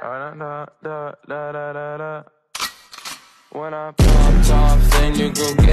Uh, when I pop off, then you go get